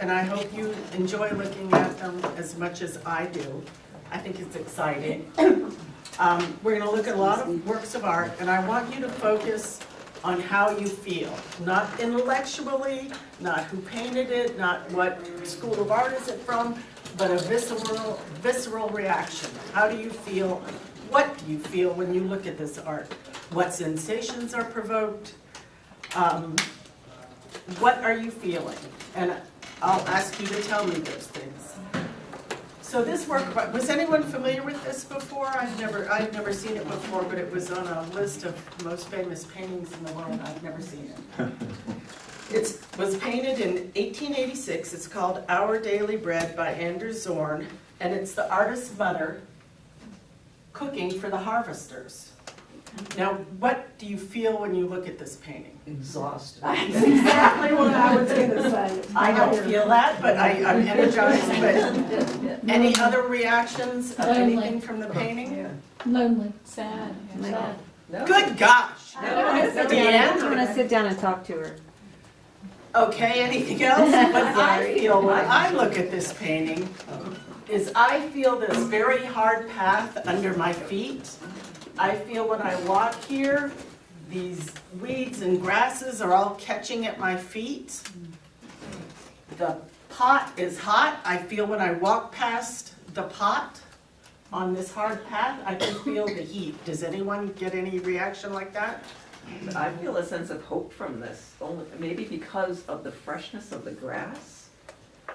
And I hope you enjoy looking at them as much as I do. I think it's exciting. Um, We're gonna look at a lot of works of art, and I want you to focus on how you feel. Not intellectually, not who painted it, not what school of art is it from, but a visceral, visceral reaction. How do you feel? What do you feel when you look at this art? What sensations are provoked? Um, What are you feeling? And I'll ask you to tell me those things. So this work, was anyone familiar with this before? I've never, I've never seen it before, but it was on a list of most famous paintings in the world. I've never seen it. It was painted in 1886. It's called Our Daily Bread by Anders Zorn, and it's the artist's mother cooking for the harvesters. Now, what do you feel when you look at this painting? Exhausted. That's exactly what I was gonna say. I don't feel that, but I, I'm energized, but any other reactions of anything from the painting? Lonely, sad, sad. Good gosh! I'm Deanne? gonna sit down and talk to her. Okay, anything else? What I feel when I look at this painting is I feel this very hard path under my feet. I feel when I walk here, these weeds and grasses are all catching at my feet. The pot is hot. I feel when I walk past the pot on this hard path, I can feel the heat. Does anyone get any reaction like that? I feel a sense of hope from this, only, maybe because of the freshness of the grass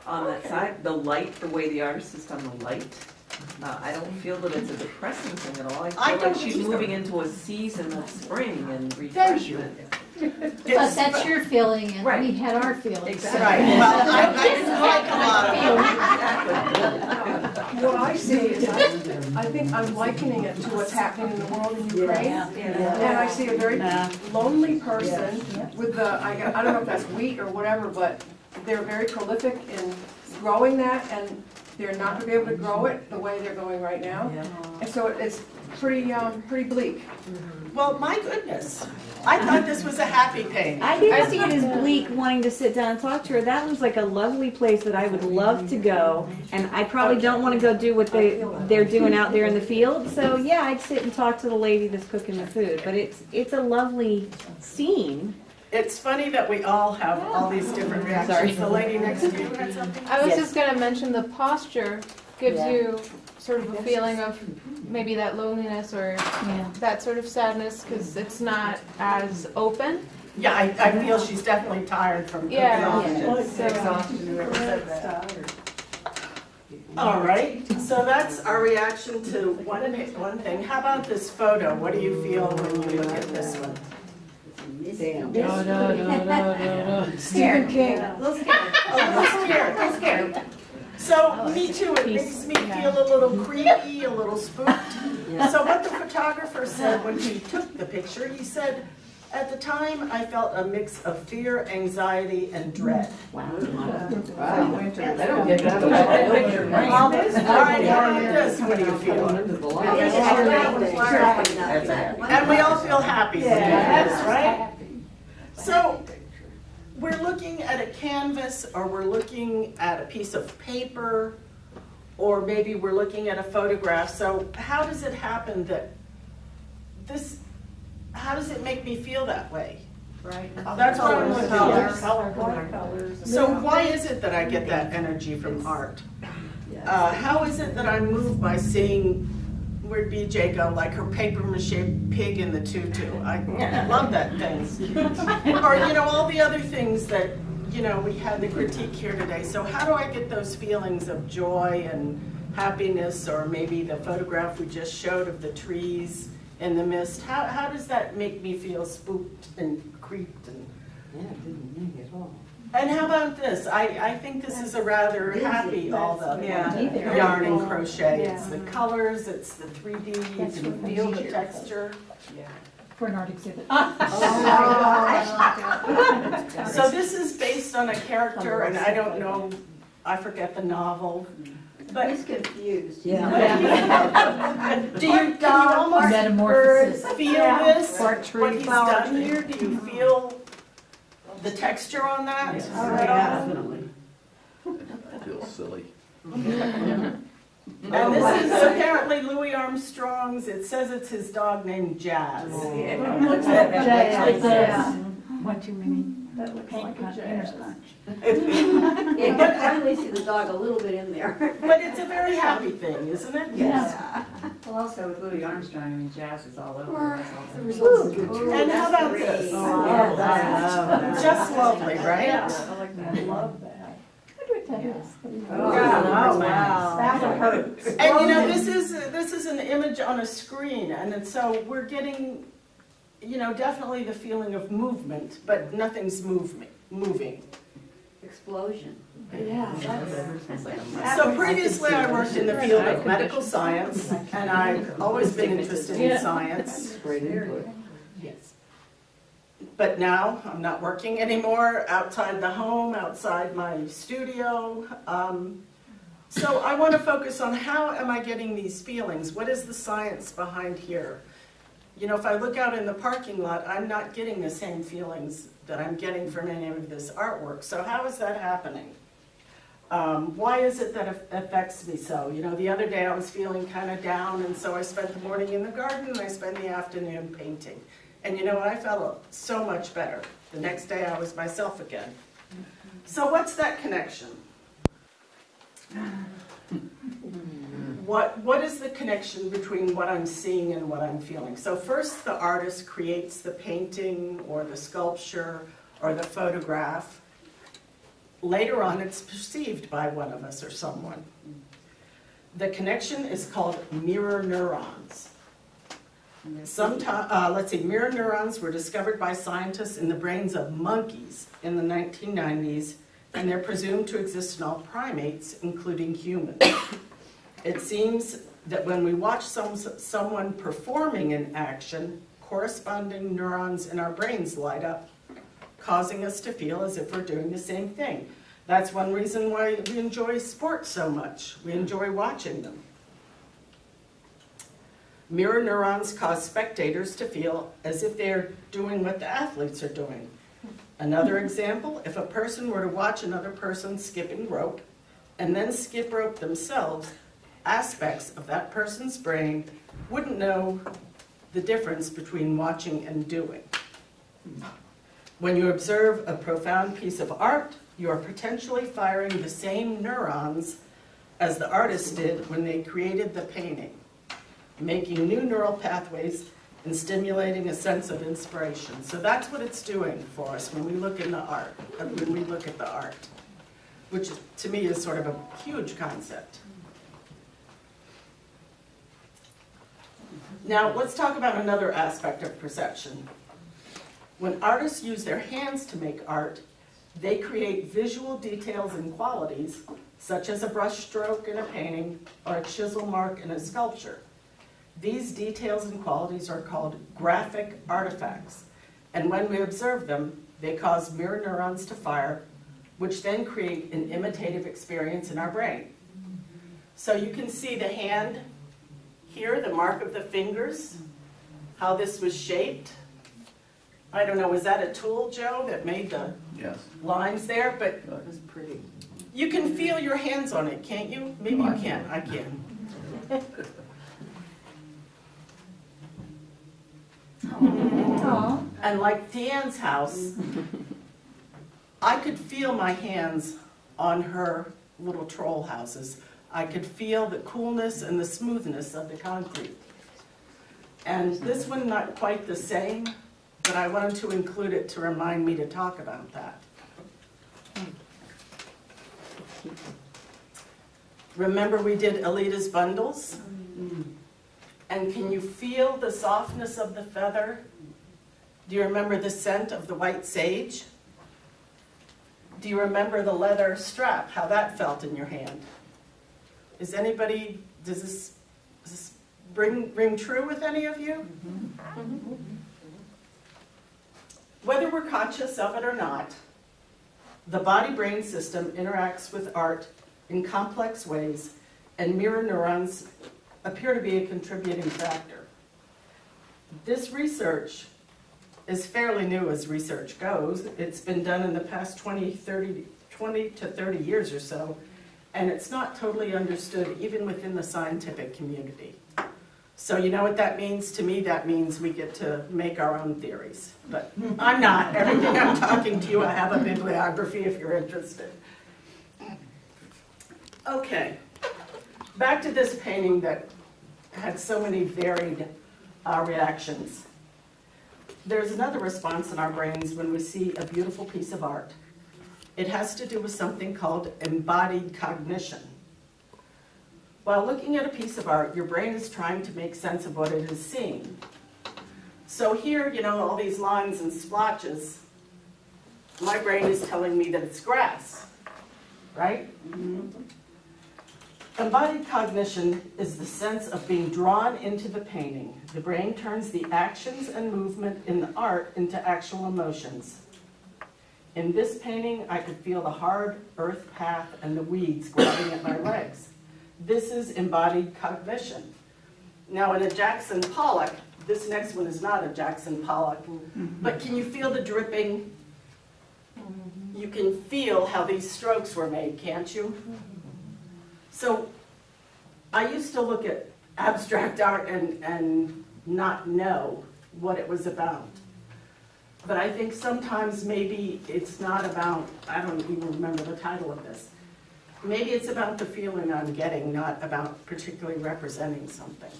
on that side, the light, the way the artist has done the light. Uh, I don't feel that it's a depressing thing at all. I I like don't she's either. moving into a season of spring and Thank you. refreshment. But It's- that's your feeling, and Right. we had our feelings. Exactly. Right, well, I, I didn't like a lot of them. What I see is, I, I think I'm likening it to what's happening in the world in Ukraine. And I see a very lonely person with the, I, got- I don't know if that's wheat or whatever, but they're very prolific in growing that and they're not gonna be able to grow it the way they're going right now. And so it's pretty, um, pretty bleak. Well, my goodness, I thought this was a happy painting. I didn't see it as bleak wanting to sit down and talk to her. That was like a lovely place that I would love to go. And I probably don't want to go do what they, they're doing out there in the field. So yeah, I'd sit and talk to the lady that's cooking the food. But it's, it's a lovely scene. It's funny that we all have all these different reactions. The lady next to you had something? I was Yes. just gonna mention the posture gives Yeah. you sort of a feeling of maybe that loneliness or Yeah. that sort of sadness because it's not as open. Yeah, I, I feel she's definitely tired from cooking Yeah. all Yeah. this. So- Exhaustion, whoever said that. All right, so that's our reaction to one, one thing. How about this photo? What do you feel when you look at this one? Stephen King. A little scared, a little scared. So, me too, it makes me feel a little creepy, a little spooked. So what the photographer said when he took the picture, he said, at the time, I felt a mix of fear, anxiety, and dread. Wow. I don't get that. All right, how about this? What do you feel? And we all feel happy. When we do this, right? So, we're looking at a canvas, or we're looking at a piece of paper, or maybe we're looking at a photograph. So how does it happen that this, how does it make me feel that way? Right. That's what I'm looking at. Colors. So why is it that I get that energy from art? Uh, how is it that I'm moved by seeing, where'd BJ go, like her paper mache pig in the tutu? I love that thing. Or, you know, all the other things that, you know, we had the critique here today. So how do I get those feelings of joy and happiness, or maybe the photograph we just showed of the trees in the mist? How, how does that make me feel spooked and creeped and yeah, didn't mean at all. and how about this? I, I think this is a rather happy, all the Yeah. yarn and crochet. It's the colors, it's the 3D, you can feel the texture. For an art exhibit. Oh, so this is based on a character, and I don't know, I forget the novel. But He's confused. do you, can you almost Metamorphosis. feel this? Part tree, What he's flower done tree. here? Do you feel the texture on that? Oh, yeah. I feel silly. And oh, this is apparently Louis Armstrong's, it says it's his dog named Jazz. Yeah. One too many. That looks like a Painter's jazz. Yeah, you can finally see the dog a little bit in there. But it's a very happy thing, isn't it? Yeah. Well, also with Louis Armstrong, I mean, jazz is all over. That's all. And how about this? Oh, Yeah, that's- Just lovely, right? I like that. I love that. I do it tennis. Oh, wow. That one hurts. And you know, this is, this is an image on a screen, and it's- so we're getting, you know, definitely the feeling of movement, but nothing's moving, moving. Explosion. Yeah. So previously, I worked in the field of medical science, and I've always been interested in science. Great input. But now, I'm not working anymore, outside the home, outside my studio. Um, So I want to focus on how am I getting these feelings? What is the science behind here? You know, if I look out in the parking lot, I'm not getting the same feelings that I'm getting from any of this artwork. So how is that happening? Um, why is it that it affects me so? You know, the other day I was feeling kind of down, and so I spent the morning in the garden and I spent the afternoon painting. And you know what? I felt so much better. The next day I was myself again. So what's that connection? What, what is the connection between what I'm seeing and what I'm feeling? So first the artist creates the painting or the sculpture or the photograph. Later on, it's perceived by one of us or someone. The connection is called mirror neurons. Sometime, uh, let's see, mirror neurons were discovered by scientists in the brains of monkeys in the 1990s, and they're presumed to exist in all primates, including humans. It seems that when we watch some, someone performing an action, corresponding neurons in our brains light up, causing us to feel as if we're doing the same thing. That's one reason why we enjoy sports so much. We enjoy watching them. Mirror neurons cause spectators to feel as if they're doing what the athletes are doing. Another example, if a person were to watch another person skipping rope and then skip rope themselves, aspects of that person's brain wouldn't know the difference between watching and doing. When you observe a profound piece of art, you are potentially firing the same neurons as the artist did when they created the painting, making new neural pathways and stimulating a sense of inspiration. So that's what it's doing for us when we look in the art, uh, when we look at the art, which to me is sort of a huge concept. Now, let's talk about another aspect of perception. When artists use their hands to make art, they create visual details and qualities, such as a brush stroke in a painting or a chisel mark in a sculpture. These details and qualities are called graphic artifacts, and when we observe them, they cause mirror neurons to fire, which then create an imitative experience in our brain. So you can see the hand here, the mark of the fingers, how this was shaped. I don't know, was that a tool, Joe, that made the Yes. lines there? But Right. That's pretty. you can feel your hands on it, can't you? Maybe you can, I can. And like Deanne's house, I could feel my hands on her little troll houses. I could feel the coolness and the smoothness of the concrete. And this one, not quite the same, but I wanted to include it to remind me to talk about that. Remember we did Alita's bundles? Mm. And can you feel the softness of the feather? Do you remember the scent of the white sage? Do you remember the leather strap, how that felt in your hand? Is anybody, does this, does this ring, ring true with any of you? Mm-hmm. Whether we're conscious of it or not, the body-brain system interacts with art in complex ways, and mirror neurons appear to be a contributing factor. This research is fairly new as research goes. It's been done in the past 20, 30, twenty to thirty years or so, and it's not totally understood even within the scientific community. So you know what that means? To me, that means we get to make our own theories. But I'm not. Everything I'm talking to you, I have a bibliography if you're interested. Okay, back to this painting that had so many varied uh, reactions. There's another response in our brains when we see a beautiful piece of art. It has to do with something called embodied cognition. While looking at a piece of art, your brain is trying to make sense of what it is seeing. So here, you know, all these lines and splotches, my brain is telling me that it's grass, right? Embodied cognition is the sense of being drawn into the painting. The brain turns the actions and movement in the art into actual emotions. In this painting, I could feel the hard earth path and the weeds grabbing at my legs. This is embodied cognition. Now, in a Jackson Pollock, this next one is not a Jackson Pollock, mm-hmm. but can you feel the dripping? You can feel how these strokes were made, can't you? Mm-hmm. So I used to look at abstract art and, and not know what it was about. But I think sometimes maybe it's not about, I don't even remember the title of this. Maybe it's about the feeling I'm getting, not about particularly representing something.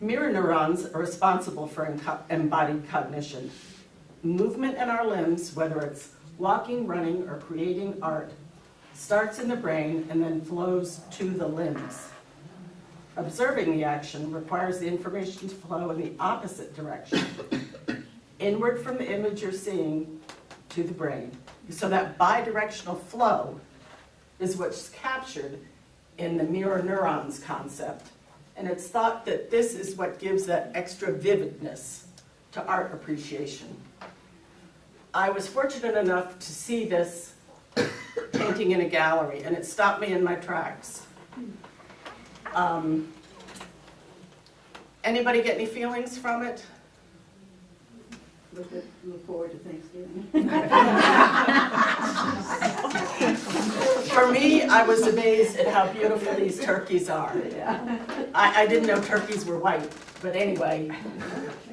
Mirror neurons are responsible for embodied cognition. Movement in our limbs, whether it's walking, running, or creating art, starts in the brain and then flows to the limbs. Observing the action requires the information to flow in the opposite direction, inward from the image you're seeing to the brain. So that bidirectional flow is what's captured in the mirror neurons concept. And it's thought that this is what gives that extra vividness to art appreciation. I was fortunate enough to see this painting in a gallery, and it stopped me in my tracks. Um, Anybody get any feelings from it? Look, at- look forward to Thanksgiving. For me, I was amazed at how beautiful these turkeys are. I, I didn't know turkeys were white, but anyway.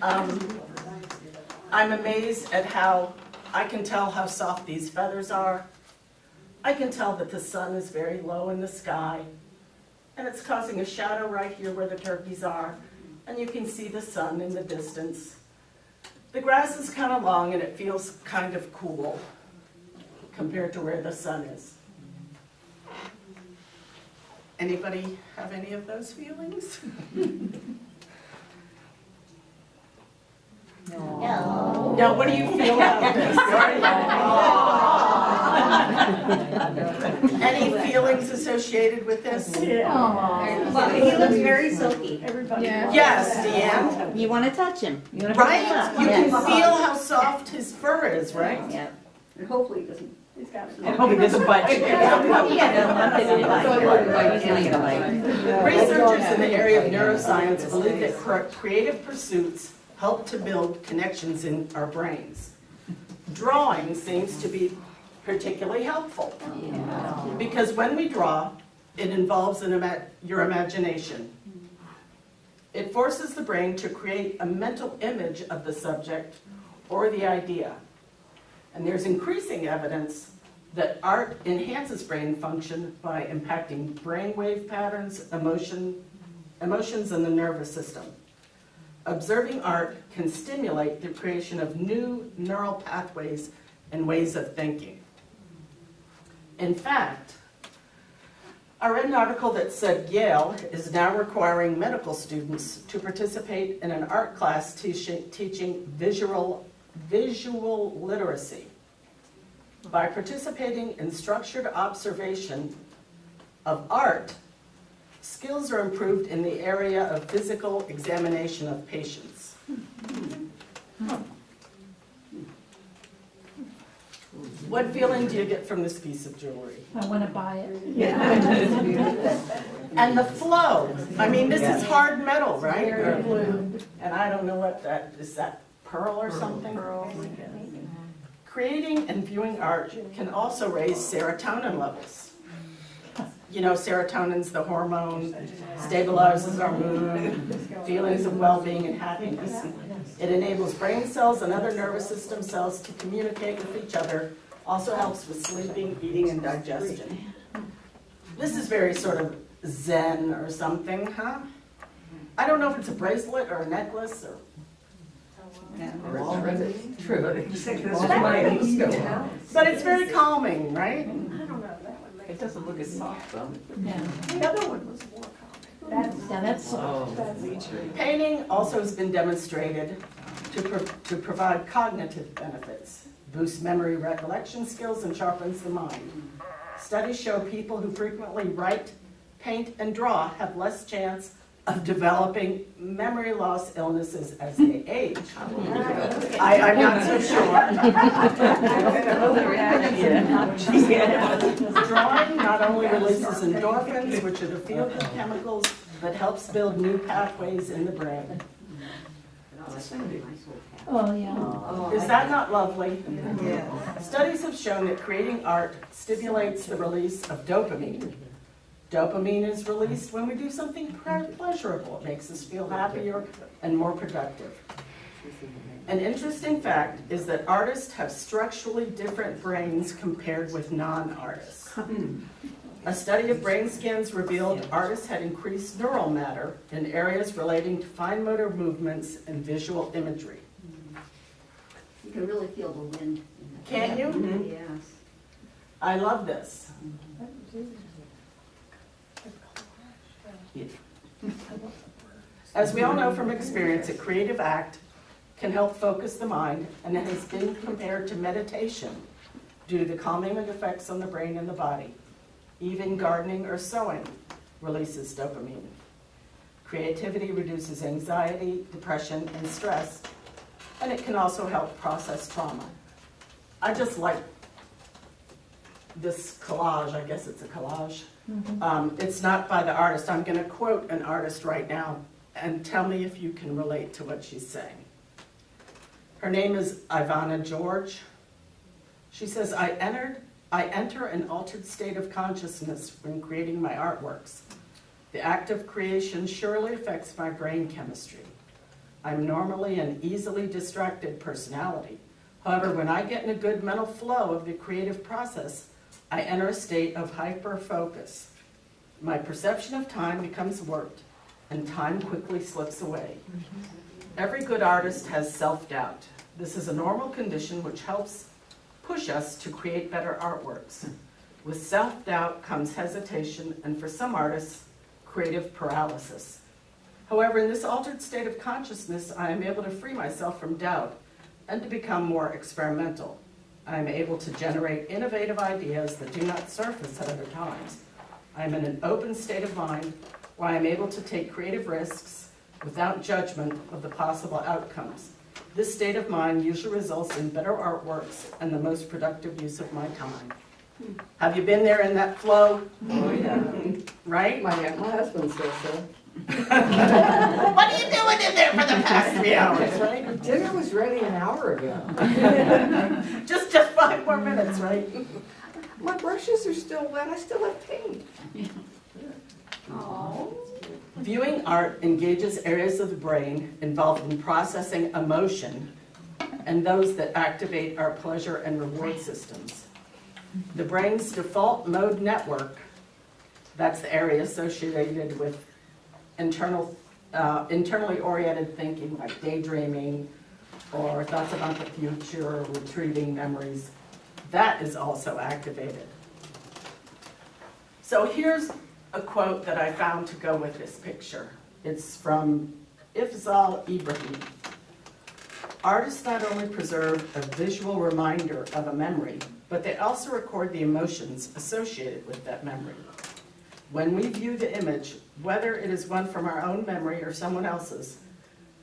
um, I'm amazed at how, I can tell how soft these feathers are. I can tell that the sun is very low in the sky. And it's causing a shadow right here where the turkeys are. And you can see the sun in the distance. The grass is kind of long and it feels kind of cool compared to where the sun is. Anybody have any of those feelings? Now, what do you feel about this? Any feelings associated with this? Well, he looks very silky. Everybody. Yeah. Yes, Deanne, You want to touch him. You want to right? You can feel how soft his fur is, right? Yeah. And hopefully he doesn't, he's got some. I hope he doesn't bite you. Researchers in the area of neuroscience believe that cre- creative pursuits help to build connections in our brains. Drawing seems to be particularly helpful. Because when we draw, it involves ima- your imagination. It forces the brain to create a mental image of the subject or the idea. And there's increasing evidence that art enhances brain function by impacting brainwave patterns, emotion, emotions, and the nervous system. Observing art can stimulate the creation of new neural pathways and ways of thinking. In fact, I read an article that said Yale is now requiring medical students to participate in an art class teaching, visual, visual literacy. By participating in structured observation of art, skills are improved in the area of physical examination of patients. What feeling do you get from this piece of jewelry? I wanna buy it. And the flow, I mean, this is hard metal, right? And I don't know what that, is that pearl or something? Mm-hmm. Creating and viewing art can also raise serotonin levels. You know, serotonin's the hormone, stabilizes our mood, feelings of well-being and happiness. It enables brain cells and other nervous system cells to communicate with each other, also helps with sleeping, eating, and digestion. This is very sort of zen or something, huh? I don't know if it's a bracelet or a necklace or, yeah, True. but it's very calming, right? It doesn't look as soft though. Yeah, That one was more calm. That that's, oh, Painting also has been demonstrated to, pro- to provide cognitive benefits, boosts memory recollection skills, and sharpens the mind. Studies show people who frequently write, paint, and draw have less chance of developing memory loss illnesses as they age. I, I'm not so sure. Drawing not only releases endorphins, which are the feel-good chemicals that helps build new pathways in the brain. oh, yeah. Is that not lovely? Studies have shown that creating art stimulates the release of dopamine. Dopamine is released when we do something pleasurable. It makes us feel happier and more productive. An interesting fact is that artists have structurally different brains compared with non-artists. A study of brain scans revealed artists had increased neural matter in areas relating to fine motor movements and visual imagery. You can really feel the wind. in that. Can't you? Mm-hmm. Yes. I love this. Mm-hmm. As we all know from experience, a creative act can help focus the mind and it has been compared to meditation due to the calming effects on the brain and the body. Even gardening or sewing releases dopamine. Creativity reduces anxiety, depression, and stress, and it can also help process trauma. I just like this collage, I guess it's a collage. Um, it's not by the artist. I'm going to quote an artist right now and tell me if you can relate to what she's saying. Her name is Ivana George. She says, I entered, I enter an altered state of consciousness when creating my artworks. The act of creation surely affects my brain chemistry. I'm normally an easily distracted personality. However, when I get in a good mental flow of the creative process, I enter a state of hyper focus. My perception of time becomes warped, and time quickly slips away. Every good artist has self doubt. This is a normal condition which helps push us to create better artworks. With self doubt comes hesitation, and for some artists, creative paralysis. However, in this altered state of consciousness, I am able to free myself from doubt and to become more experimental. I am able to generate innovative ideas that do not surface at other times. I am in an open state of mind where I am able to take creative risks without judgment of the possible outcomes. This state of mind usually results in better artworks and the most productive use of my time. Hmm. Have you been there in that flow? Oh, yeah. Right? My, my husband says so. What are you doing in there for the past three hours, right? Dinner was ready an hour ago. Just, just five more minutes, right? My brushes are still wet, I still have paint. Viewing art engages areas of the brain involved in processing emotion and those that activate our pleasure and reward systems. The brain's default mode network, that's the area associated with internal, uh, internally oriented thinking like daydreaming or thoughts about the future retrieving memories, that is also activated. So here's a quote that I found to go with this picture. It's from Ifzal Ibrahim. Artists not only preserve a visual reminder of a memory, but they also record the emotions associated with that memory. When we view the image, whether it is one from our own memory or someone else's,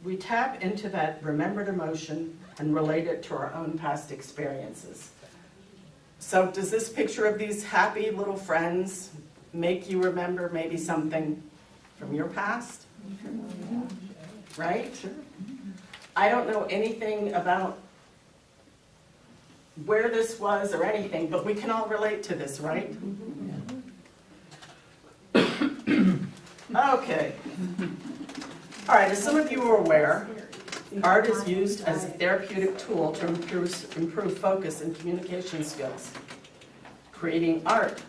we tap into that remembered emotion and relate it to our own past experiences. So does this picture of these happy little friends make you remember maybe something from your past? Right? I don't know anything about where this was or anything, but we can all relate to this, right? Okay. All right, as some of you are aware, art is used as a therapeutic tool to improve, improve focus and communication skills. Creating art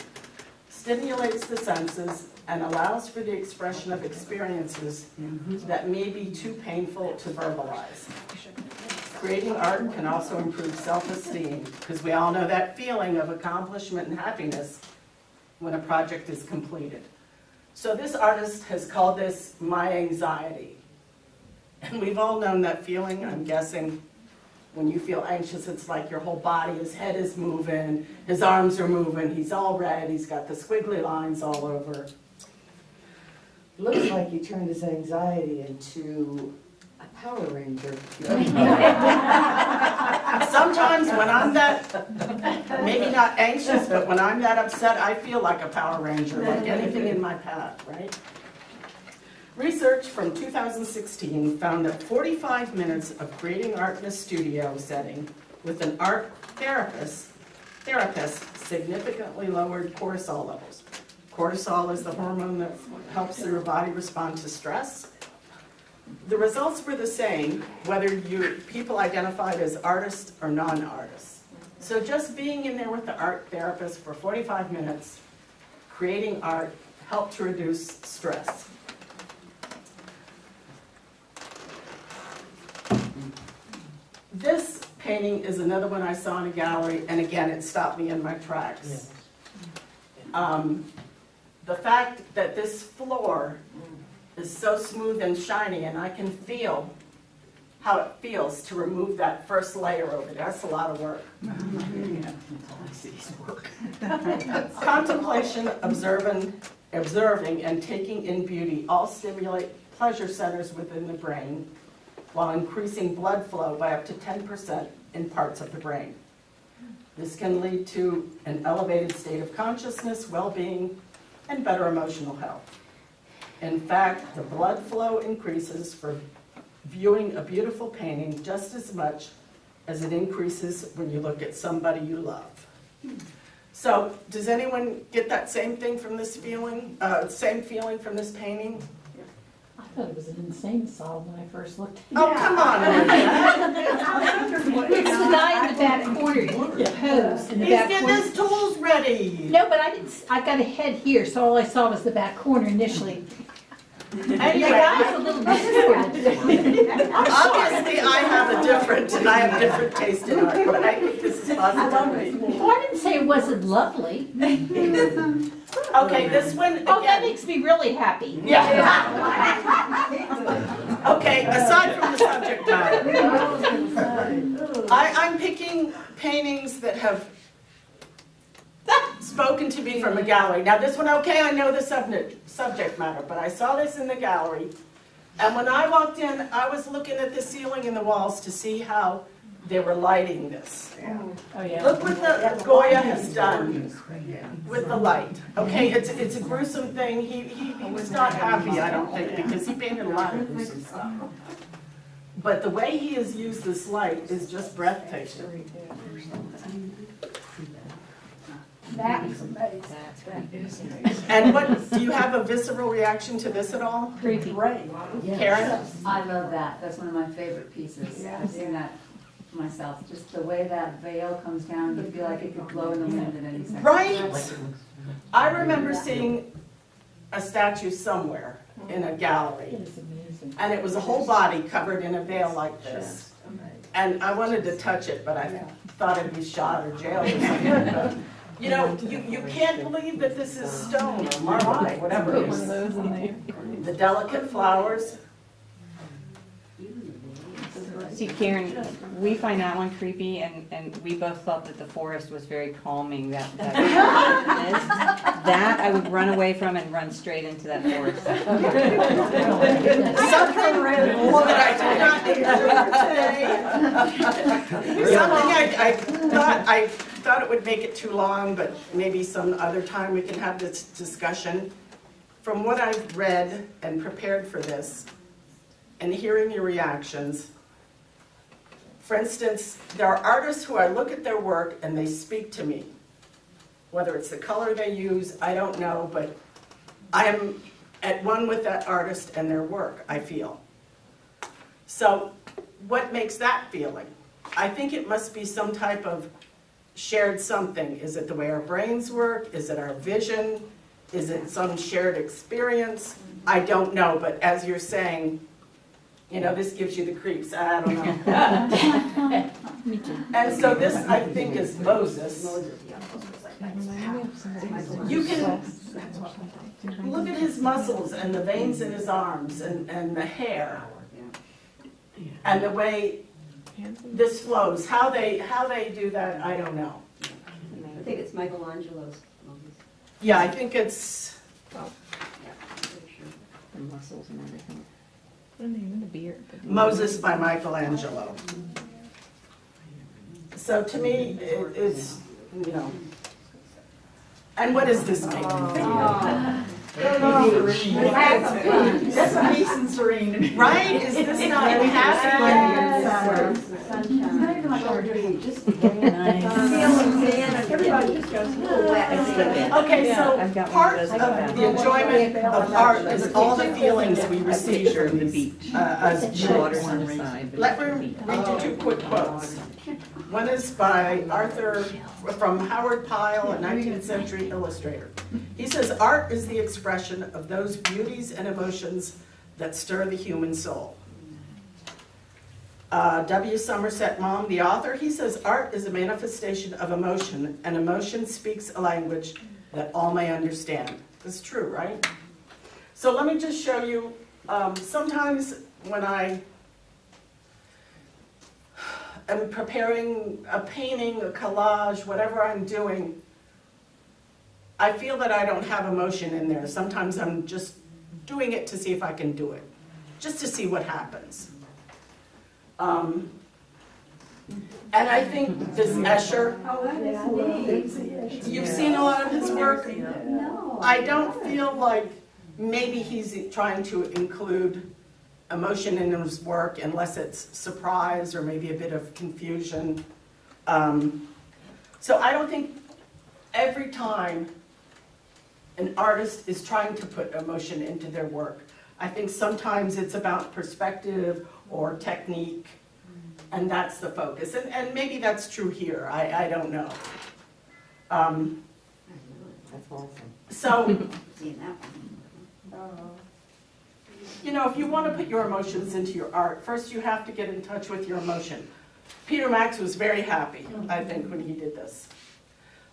stimulates the senses and allows for the expression of experiences that may be too painful to verbalize. Creating art can also improve self-esteem, because we all know that feeling of accomplishment and happiness when a project is completed. So this artist has called this my anxiety. And we've all known that feeling, I'm guessing, when you feel anxious, it's like your whole body, his head is moving, his arms are moving, he's all red, he's got the squiggly lines all over. Looks like he turned his anxiety into a Power Ranger. Sometimes when I'm that, maybe not anxious, but when I'm that upset, I feel like a Power Ranger, like anything in my path, right? Research from 2016 found that 45 minutes of creating art in a studio setting with an art therapist, therapist significantly lowered cortisol levels. Cortisol is the hormone that helps your body respond to stress. The results were the same, whether you, people identified as artists or non-artists. So just being in there with the art therapist for 45 minutes, creating art, helped to reduce stress. This painting is another one I saw in a gallery, and again, it stopped me in my tracks. Um, The fact that this floor is so smooth and shiny, and I can feel how it feels to remove that first layer over there. That's a lot of work. Contemplation, observing, observing, and taking in beauty all stimulate pleasure centers within the brain while increasing blood flow by up to 10% in parts of the brain. This can lead to an elevated state of consciousness, well-being, and better emotional health. In fact, the blood flow increases for viewing a beautiful painting just as much as it increases when you look at somebody you love. So, does anyone get that same thing from this feeling, uh, same feeling from this painting? I thought it was an insane asylum when I first looked. at it. Oh, come on, Olivia. It's the guy in the back corner, the pose in the He's back getting corner. his tools ready. No, but I didn't, s- I got a head here, so all I saw was the back corner initially. The Anyway, guy's a little distorted. obviously I have a different, and I have different taste in art, but I think this is positive. Oh, I didn't say it wasn't lovely. Okay, this one, Oh, that again, makes me really happy. yeah. Okay, aside from the subject matter, I, I'm picking paintings that have spoken to me from a gallery. Now, this one, okay, I know the subject, subject matter, but I saw this in the gallery. And when I walked in, I was looking at the ceiling and the walls to see how they were lighting this. Oh, yeah. Look what the Goya has done with the light. Okay, it's, it's a gruesome thing. He, he, oh, he was not happy, I don't think, because he painted a lot of gruesome stuff. But the way he has used this light is just breathtaking. That is amazing. And what, do you have a visceral reaction to this at all? Creepy. Karen? I love that, that's one of my favorite pieces. I've seen that myself, just the way that veil comes down, you feel like it could blow in the wind at any second. Right? I remember seeing a statue somewhere in a gallery, It is amazing. and it was a whole body covered in a veil like this. And I wanted to touch it, but I thought I'd be shot or jailed or something. You know, you, you can't believe that this is stone or marble, whatever it is. The delicate flowers. See, Karen, we find that one creepy, and, and we both felt that the forest was very calming. That that, that I would run away from and run straight into that forest. Oh, something that I did not include today. Something I, I thought I thought it would make it too long, but maybe some other time we can have this discussion. From what I've read and prepared for this, and hearing your reactions, for instance, there are artists who I look at their work and they speak to me. Whether it's the color they use, I don't know, but I am at one with that artist and their work, I feel. So what makes that feeling? I think it must be some type of shared something. Is it the way our brains work? Is it our vision? Is it some shared experience? I don't know, but as you're saying, you know, this gives you the creeps. I don't know. Me too. And so this, I think, is Moses. You can look at his muscles and the veins in his arms and, and the hair. And the way this flows, how they, how they do that, I don't know. I think it's Michelangelo's. Moses. Yeah, I think it's, Yeah, I'm sure. The muscles and everything. Moses by Michelangelo. So to me, it- it's, you know, and what does this make me think? Oh. That's nice and serene. Right? Is this not happy? It's not even like R&B, just Everybody just goes a little. Okay, so I've got part of of the enjoyment of art is all the feelings we receive from these, uh, as Water's children. the side. but Let me read you two quick quotes. One is by Arthur, from Howard Pyle, a 19th century illustrator. He says, "Art is the expression of those beauties and emotions that stir the human soul." Uh, W. Somerset Maugham, the author, he says, "Art is a manifestation of emotion, and emotion speaks a language that all may understand." It's true, right? So let me just show you, um, sometimes when I am preparing a painting, a collage, whatever I'm doing, I feel that I don't have emotion in there. Sometimes I'm just doing it to see if I can do it, just to see what happens. Um, and I think this Escher, Oh, that is neat. you've seen a lot of his work. No. I don't feel like maybe he's trying to include emotion in his work unless it's surprise or maybe a bit of confusion. Um, so I don't think every time an artist is trying to put emotion into their work, I think sometimes it's about perspective or technique, and that's the focus. And, and maybe that's true here, I, I don't know. Um, That's awesome. so, Seeing that one. You know, if you want to put your emotions into your art, first you have to get in touch with your emotion. Peter Max was very happy, I think, when he did this.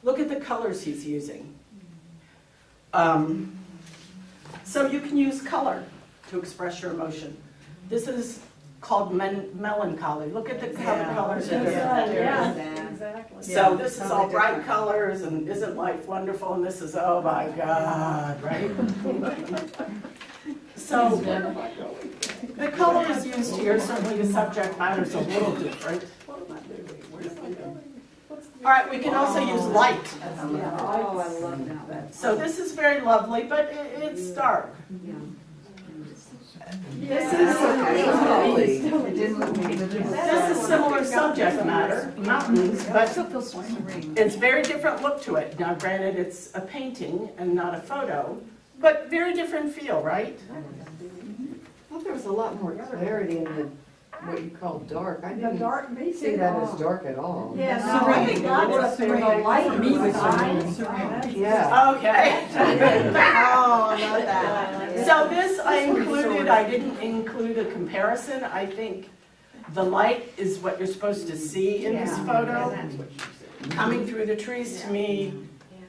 Look at the colors he's using. Um, so you can use color to express your emotion. This is called men- melancholy. Look at the color colors. in there. Exactly. So this is all bright colors and isn't life wonderful? And this is, oh my God, right? So the colors used here, certainly the subject matter is a little different. All right, we can also use light. Oh, I love that. So this is very lovely, but i- it's dark. Yeah. This is, this is similar subject matter, mountains, but it's very different look to it. Now granted, it's a painting and not a photo, but very different feel, right? I thought there was a lot more clarity in the, what you call dark. I The didn't dark, me see that as dark at all. Yeah, no, no, I I think think that's that's where where the the light light me me was was. Yeah. Okay. Oh, I love that. So this I included, I didn't include a comparison. I think the light is what you're supposed to see in this photo. Coming through the trees to me,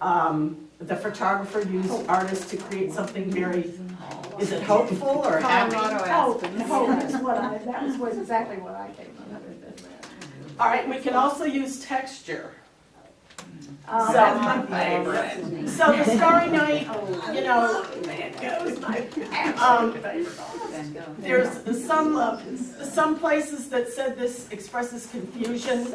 um, the photographer used artists to create something very, is it hopeful or happy? Oh, oh, that's what I, that was what- exactly what I came up with. All right, we can also use texture. So- that's my favorite. So the Starry Night, you know, um, there's some, some places that said this expresses confusion.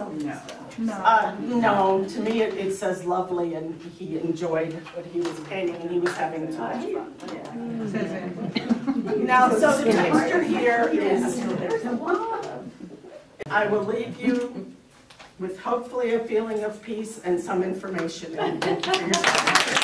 Uh, no, to me, it, it says lovely and he enjoyed what he was painting and he was having much. Now, so the texture here is, I will leave you with hopefully a feeling of peace and some information.